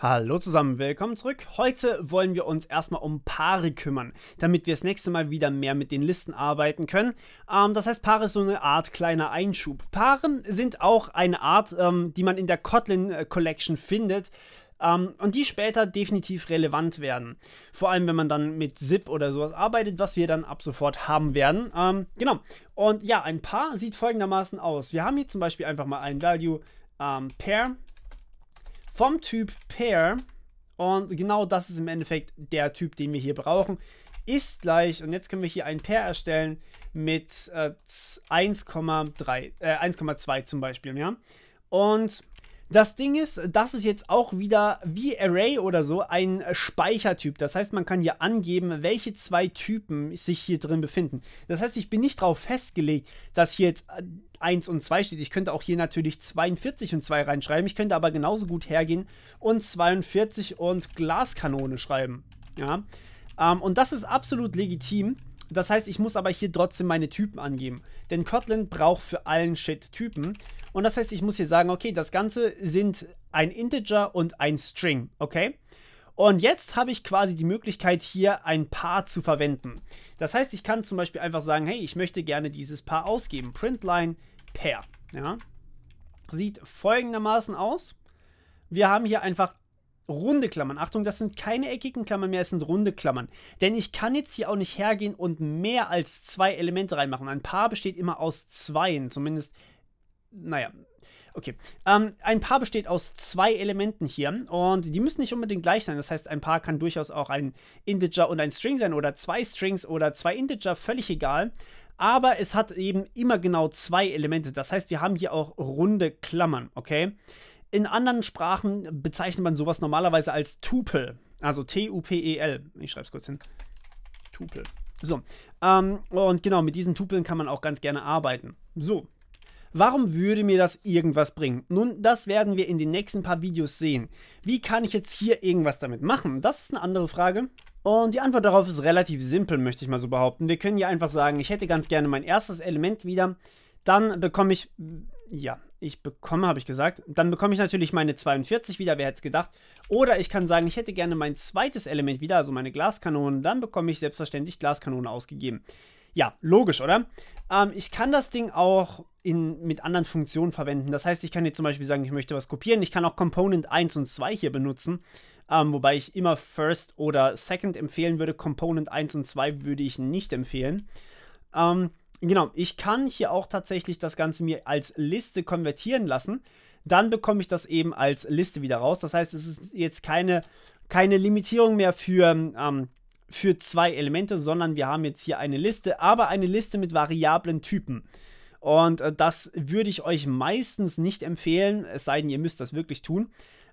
Hallo zusammen, willkommen zurück. Heute wollen wir uns erstmal um Paare kümmern, damit wir das nächste Mal wieder mehr mit den Listen arbeiten können. Ähm, das heißt, Paare ist so eine Art kleiner Einschub. Paare sind auch eine Art, ähm, die man in der Kotlin äh, Collection findet. Um, ähm, und die später definitiv relevant werden. Vor allem, wenn man dann mit ZIP oder sowas arbeitet, was wir dann ab sofort haben werden. Um, ähm, genau. Und ja, ein Paar sieht folgendermaßen aus. Wir haben hier zum Beispiel einfach mal ein Value um, ähm, Pair vom Typ Pair. Und genau das ist im Endeffekt der Typ, den wir hier brauchen. Ist gleich, und jetzt können wir hier ein Pair erstellen mit äh, 1,3, äh, 1,2 zum Beispiel, ja. Und das Ding ist, das ist jetzt auch wieder wie Array oder so ein Speichertyp. Das heißt, man kann hier angeben, welche zwei Typen sich hier drin befinden. Das heißt, ich bin nicht darauf festgelegt, dass hier jetzt 1 und 2 steht. Ich könnte auch hier natürlich 42 und 2 reinschreiben. Ich könnte aber genauso gut hergehen und 42 und Glaskanone schreiben. Ja. Ähm, und das ist absolut legitim. Das heißt, ich muss aber hier trotzdem meine Typen angeben. Denn Kotlin braucht für allen Shit Typen. Und das heißt, ich muss hier sagen, okay, das Ganze sind ein Integer und ein String, okay? Und jetzt habe ich quasi die Möglichkeit, hier ein Paar zu verwenden. Das heißt, ich kann zum Beispiel einfach sagen, hey, ich möchte gerne dieses Paar ausgeben. Printline Pair. Ja? Sieht folgendermaßen aus. Wir haben hier einfach runde Klammern. Achtung, das sind keine eckigen Klammern mehr, es sind runde Klammern. Denn ich kann jetzt hier auch nicht hergehen und mehr als zwei Elemente reinmachen. Ein Paar besteht immer aus zweien, zumindest, naja, okay. Ähm, ein Paar besteht aus zwei Elementen hier und die müssen nicht unbedingt gleich sein. Das heißt, ein Paar kann durchaus auch ein Integer und ein String sein oder zwei Strings oder zwei Integer, völlig egal. Aber es hat eben immer genau zwei Elemente. Das heißt, wir haben hier auch runde Klammern, okay? In anderen Sprachen bezeichnet man sowas normalerweise als Tupel. Also T-U-P-E-L. Ich schreibe es kurz hin. Tupel. So. Ähm, und genau, mit diesen Tupeln kann man auch ganz gerne arbeiten. So. Warum würde mir das irgendwas bringen? Nun, das werden wir in den nächsten paar Videos sehen. Wie kann ich jetzt hier irgendwas damit machen? Das ist eine andere Frage. Und die Antwort darauf ist relativ simpel, möchte ich mal so behaupten. Wir können hier einfach sagen, ich hätte ganz gerne mein erstes Element wieder. Dann bekomme ich, ja, ich bekomme, habe ich gesagt. Dann bekomme ich natürlich meine 42 wieder, wer hätte es gedacht. Oder ich kann sagen, ich hätte gerne mein zweites Element wieder, also meine Glaskanone. Dann bekomme ich selbstverständlich Glaskanone ausgegeben. Ja, logisch, oder? Ähm, ich kann das Ding auch in, mit anderen Funktionen verwenden. Das heißt, ich kann jetzt zum Beispiel sagen, ich möchte was kopieren. Ich kann auch Component 1 und 2 hier benutzen. Ähm, wobei ich immer First oder Second empfehlen würde. Component 1 und 2 würde ich nicht empfehlen. Ähm, Genau, ich kann hier auch tatsächlich das Ganze mir als Liste konvertieren lassen. Dann bekomme ich das eben als Liste wieder raus. Das heißt, es ist jetzt keine, keine Limitierung mehr für, ähm, für zwei Elemente, sondern wir haben jetzt hier eine Liste, aber eine Liste mit variablen Typen. Und äh, das würde ich euch meistens nicht empfehlen, es sei denn, ihr müsst das wirklich tun.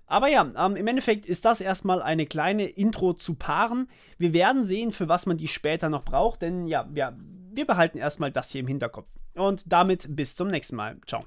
Aber ja, ähm, im Endeffekt ist das erstmal eine kleine Intro zu Paaren. Wir werden sehen, für was man die später noch braucht, denn ja, wir, wir behalten erstmal das hier im Hinterkopf. Und damit bis zum nächsten Mal. Ciao.